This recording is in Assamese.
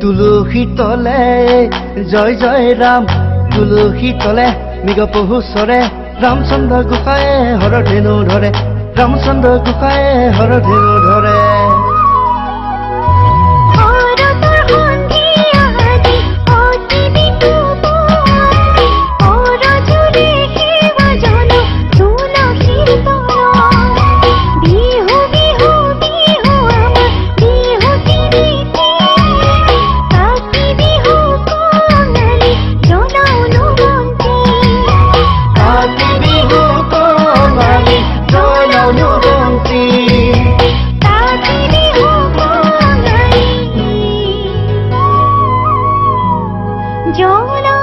তুলসী তলে জয় জয় ৰাম। তুলসী তলে মৃগ পহু চৰে। ৰামচন্দ্ৰ গোসাঁয়ে হৰধেনু ধৰে। ৰামচন্দ্ৰ গোসাঁয়ে হৰধেনু ধৰে जो